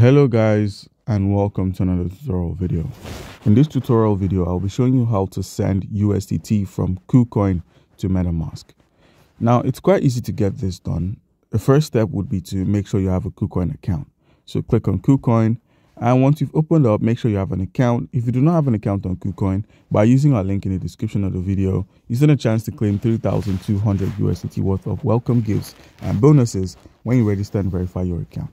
hello guys and welcome to another tutorial video. In this tutorial video i'll be showing you how to send usdt from kucoin to metamask. Now it's quite easy to get this done. The first step would be to make sure you have a kucoin account. So click on kucoin and once you've opened up make sure you have an account. If you do not have an account on kucoin by using our link in the description of the video you stand a chance to claim 3200 usdt worth of welcome gifts and bonuses when you register and verify your account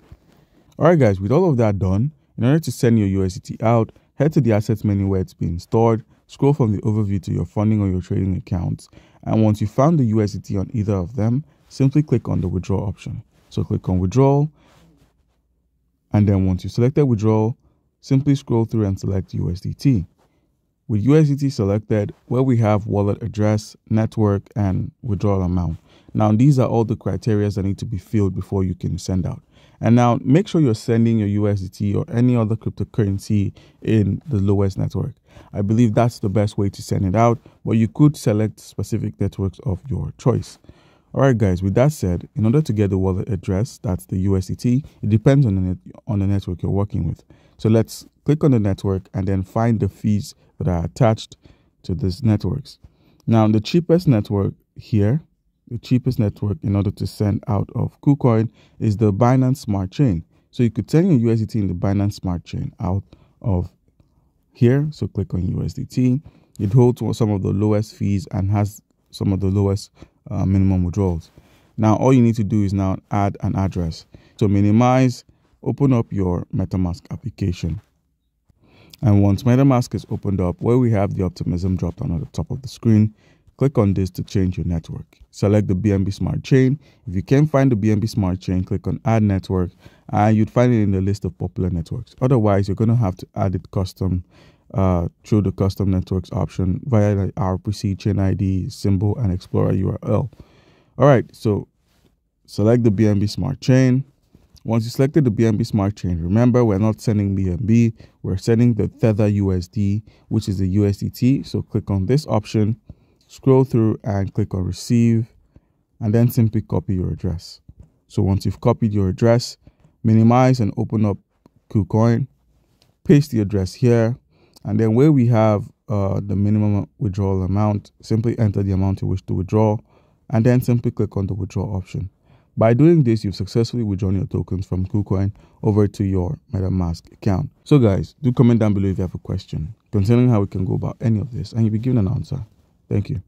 Alright guys, with all of that done, in order to send your USDT out, head to the assets menu where it's being stored, scroll from the overview to your funding or your trading accounts, and once you found the USDT on either of them, simply click on the withdraw option. So click on withdrawal, and then once you selected withdrawal, simply scroll through and select USDT. With USDT selected, where we have wallet address, network, and withdrawal amount. Now, these are all the criteria that need to be filled before you can send out. And now make sure you're sending your USDT or any other cryptocurrency in the lowest network. I believe that's the best way to send it out, but you could select specific networks of your choice. All right, guys, with that said, in order to get the wallet address, that's the USDT, it depends on the, net, on the network you're working with. So let's click on the network and then find the fees that are attached to these networks. Now, the cheapest network here the cheapest network in order to send out of KuCoin is the Binance Smart Chain. So you could send your USDT in the Binance Smart Chain out of here. So click on USDT. It holds some of the lowest fees and has some of the lowest uh, minimum withdrawals. Now all you need to do is now add an address. So minimize, open up your MetaMask application. And once MetaMask is opened up, where we have the optimism drop down at the top of the screen, Click on this to change your network. Select the BNB Smart Chain. If you can't find the BNB Smart Chain, click on Add Network and you'd find it in the list of popular networks. Otherwise, you're going to have to add it custom uh, through the custom networks option via the RPC chain ID, symbol, and Explorer URL. All right, so select the BNB Smart Chain. Once you selected the BNB Smart Chain, remember we're not sending BNB, we're sending the Tether USD, which is the USDT. So click on this option Scroll through and click on receive and then simply copy your address. So once you've copied your address, minimize and open up KuCoin, paste the address here, and then where we have uh, the minimum withdrawal amount, simply enter the amount you wish to withdraw, and then simply click on the withdraw option. By doing this, you've successfully withdrawn your tokens from KuCoin over to your MetaMask account. So guys, do comment down below if you have a question concerning how we can go about any of this, and you'll be given an answer. Thank you.